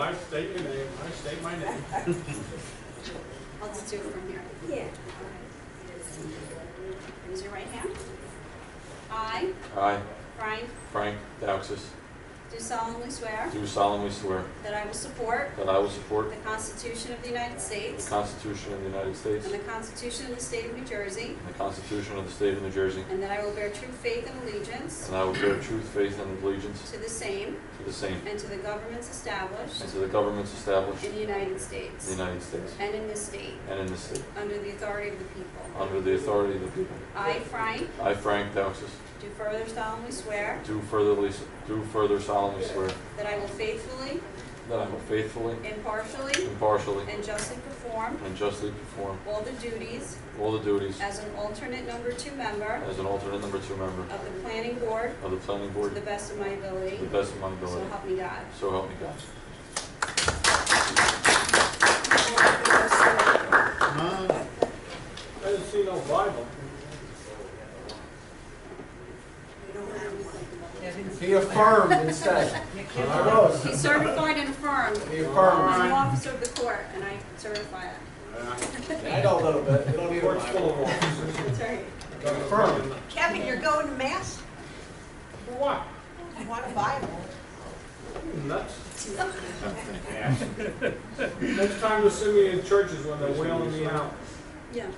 I state your name, I state my name. I'll just do it from here. Yeah. Raise your right hand. I, I, Frank, Frank Dauxis, do solemnly swear do solemnly swear that I will support that I will support the Constitution of the United States. the States Constitution of the United States and the Constitution of the State of New Jersey, and the Constitution of the State of New Jersey, and that I will bear true faith and allegiance and I will bear true faith, and allegiance to the same to the same and to the governments established and to the governments established in the United in States the United States and in this state, and in this state, under the authority of the people. under the authority of the people. I, Frank, I, Frank Dauxis, do further solemnly swear do furtherly, do further solemnly swear that I will faithfully, that I will faithfully, impartially, impartially, and justly perform and justly perform all the duties all the duties as an alternate number two member as an alternate number two member of the planning board of the planning to board the best of my ability. to the best of my ability. So ability. help me God. So help me God. I didn't see no Bible. He affirmed instead. I. He's certified and affirmed. He I'm an officer of the court, and I certify it. Yeah. I know a little bit. You don't need a Court's full Bible. of officers. That's right. Affirmed. Kevin, you're going to mass? For what? I want a Bible. Nuts. Next time you'll see me in churches when they're wheeling me out. Yeah.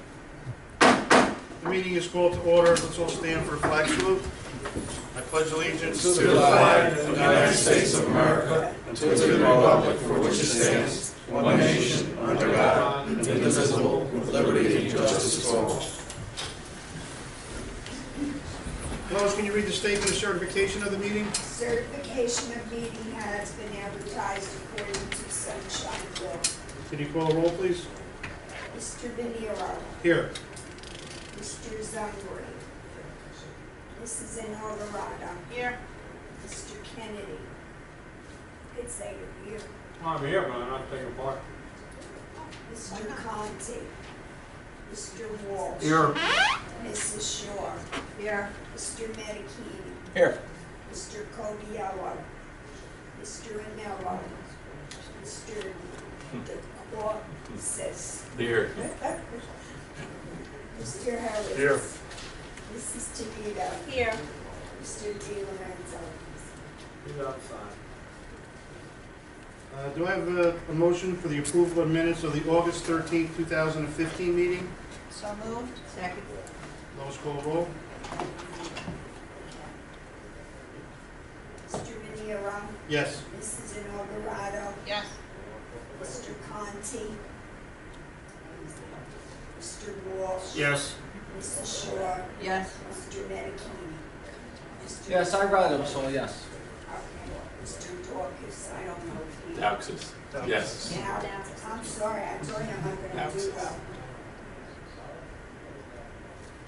The meeting is called to order. Let's all stand for the flag salute. I pledge allegiance to the flag of the United States of America and to the republic for which it stands, one nation, under God, indivisible, with liberty and justice for all. Lois, can you read the statement of certification of the meeting? Certification of meeting has been advertised according to Sunshine Law. Can you call a roll, please? Mr. Venero, Here. Mr. Zangri, Mrs. Inalderado, Here. Mr. Kennedy. Could say you're here. I'm here, but I'm not taking part. Mr. Conti, Mr. Walsh. Here. Mrs. Shaw. Here. Mr. Medikini, Here. Mr. Coviello, Mr. Anello, Mr. DeQuartzis, Here. Mr. Harris. Here. Mrs. Toledo, Here. Mr. Di Lorenzo. He's outside. Uh, Do I have a, a motion for the approval of minutes of the August thirteenth, two thousand and fifteen meeting? So moved. Second. Lois, call a roll. Mr. Venero, Yes. Mrs. Inalderado, Yes. Mr. Conti, Mr. Walsh. Yes. Mrs. Shaw, Yes. Mr. Medikini. Mr. Yes, I read them, so yes. Okay, Mr. Dorcas, I don't know if he. Dauxis. Yes. Now, I'm sorry, I told you I'm not gonna do well.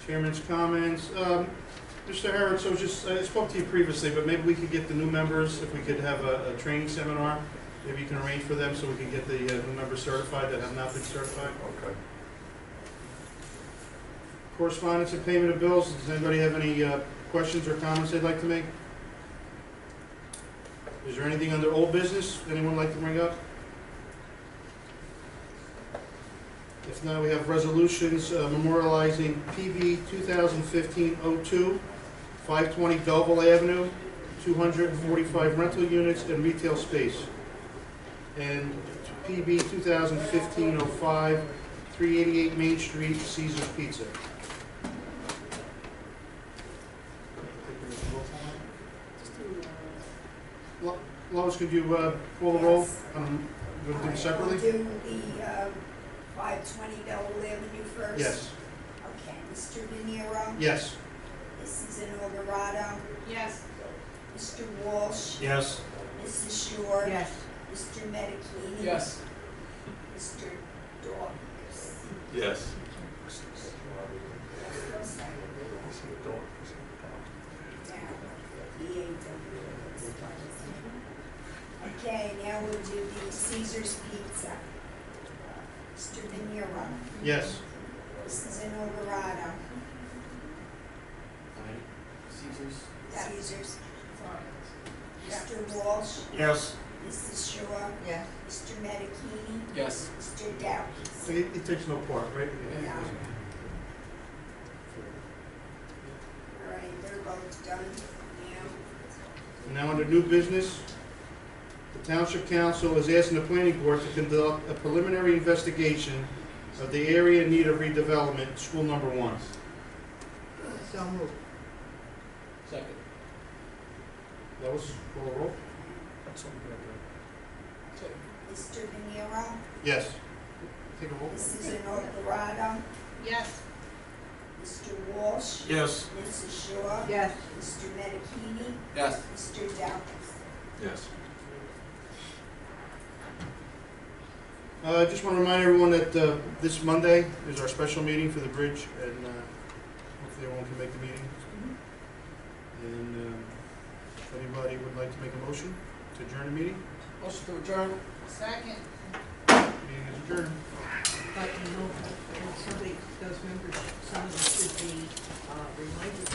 Chairman's comments. Um, Mr. Harrod, so just, I spoke to you previously, but maybe we could get the new members, if we could have a, a training seminar. Maybe you can arrange for them so we can get the uh, new members certified that have not been certified. Okay. Correspondence and payment of bills. Does anybody have any uh, questions or comments they'd like to make? Is there anything under old business anyone like to bring up? If not, we have resolutions uh, memorializing PB 2015-02, 520 Belleville Avenue, 245 rental units and retail space. And PB 2015-05, 388 Main Street, Caesar's Pizza. Lo- Lois, could you uh, call the roll? Yes. Um, You want to do them We'll separately? do the, um, five twenty Belleville Avenue first. Yes. Okay, Mr. Venero, Yes. Mrs. Inalderado, Yes. Mr. Walsh, Yes. Mrs. Shore. Yes. Mr. Medikini. Yes. Mr. Dorcas. Yes. Okay, now we'll do the Caesar's Pizza. Mr. Venero, Yes. Mrs. Inalderado, Caesar's. Caesar's. Mr. Walsh, Yes. Mrs. Shore, Yes. Mr. Medikini, Yes. Mr. Dowkins. He, he takes no part, right? No. All right, they're both done now. Now, under new business, the Township Council is asking the planning board to conduct a preliminary investigation of the area in need of redevelopment, school number one. So moved. Second. That was, call the roll? Mr. Venero, Yes. Take a roll. Mrs. Inalderado, Yes. Mr. Walsh, Yes. Mrs. Shaw, Yes. Mr. Medikini, Yes. Mr. Dowkins. Yes. Uh, I just want to remind everyone that uh, this Monday is our special meeting for the bridge, and uh, hopefully everyone can make the meeting. And um, if anybody would like to make a motion to adjourn the meeting, Motion to adjourn. Second. meeting is adjourned. But you know, when somebody, those members, some of them should be, uh, reminded